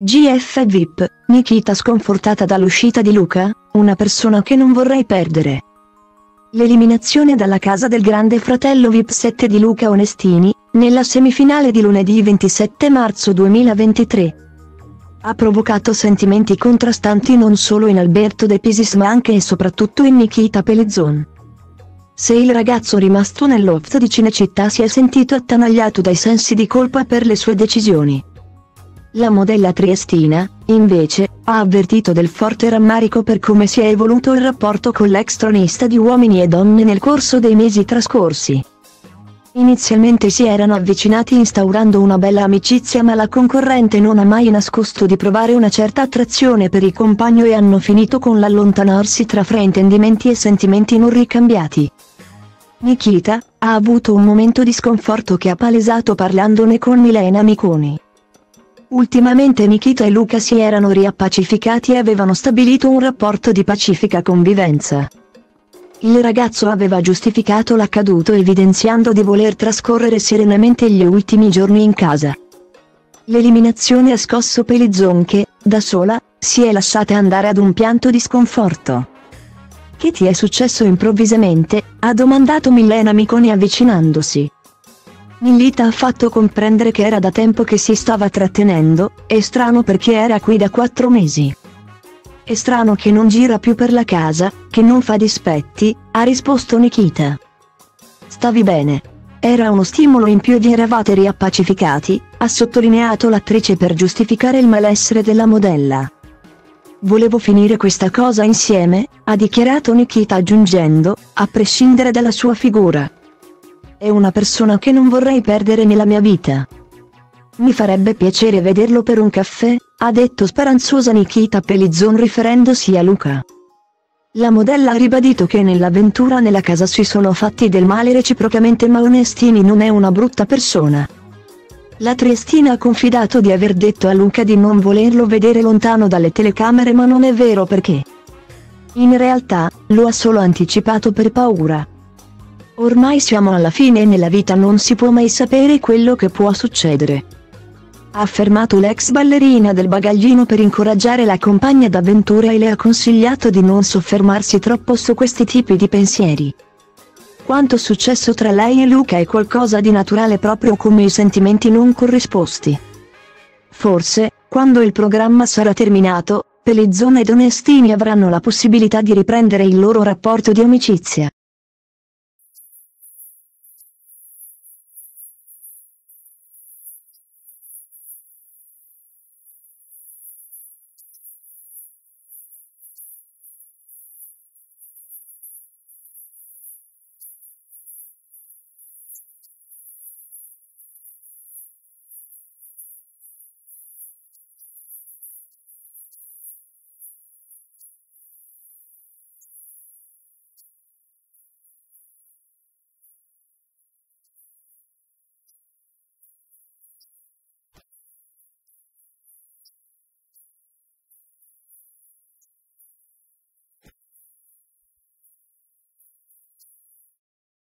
GF VIP, Nikita sconfortata dall'uscita di Luca, una persona che non vorrei perdere. L'eliminazione dalla casa del grande fratello VIP 7 di Luca Onestini, nella semifinale di lunedì 27 marzo 2023. Ha provocato sentimenti contrastanti non solo in Alberto De Pisis ma anche e soprattutto in Nikita Pelezzon. Se il ragazzo rimasto nel loft di Cinecittà si è sentito attanagliato dai sensi di colpa per le sue decisioni. La modella triestina, invece, ha avvertito del forte rammarico per come si è evoluto il rapporto con l'ex tronista di Uomini e Donne nel corso dei mesi trascorsi. Inizialmente si erano avvicinati instaurando una bella amicizia ma la concorrente non ha mai nascosto di provare una certa attrazione per il compagno e hanno finito con l'allontanarsi tra fraintendimenti e sentimenti non ricambiati. Nikita, ha avuto un momento di sconforto che ha palesato parlandone con Milena Miconi. Ultimamente Nikita e Luca si erano riappacificati e avevano stabilito un rapporto di pacifica convivenza. Il ragazzo aveva giustificato l'accaduto evidenziando di voler trascorrere serenamente gli ultimi giorni in casa. L'eliminazione ha scosso Pelizzon che, da sola, si è lasciata andare ad un pianto di sconforto. Che ti è successo improvvisamente? ha domandato Milena Miconi avvicinandosi. Millita ha fatto comprendere che era da tempo che si stava trattenendo, è strano perché era qui da quattro mesi. È strano che non gira più per la casa, che non fa dispetti, ha risposto Nikita. Stavi bene. Era uno stimolo in più e vi eravate riappacificati, ha sottolineato l'attrice per giustificare il malessere della modella. Volevo finire questa cosa insieme, ha dichiarato Nikita aggiungendo, a prescindere dalla sua figura. È una persona che non vorrei perdere nella mia vita. Mi farebbe piacere vederlo per un caffè, ha detto speranzosa Nikita Pelizzon riferendosi a Luca. La modella ha ribadito che nell'avventura nella casa si sono fatti del male reciprocamente ma Onestini non è una brutta persona. La Triestina ha confidato di aver detto a Luca di non volerlo vedere lontano dalle telecamere ma non è vero perché. In realtà, lo ha solo anticipato per paura. Ormai siamo alla fine e nella vita non si può mai sapere quello che può succedere. Ha affermato l'ex ballerina del bagaglino per incoraggiare la compagna d'avventura e le ha consigliato di non soffermarsi troppo su questi tipi di pensieri. Quanto successo tra lei e Luca è qualcosa di naturale proprio come i sentimenti non corrisposti. Forse, quando il programma sarà terminato, Pelizzone ed Onestini avranno la possibilità di riprendere il loro rapporto di amicizia.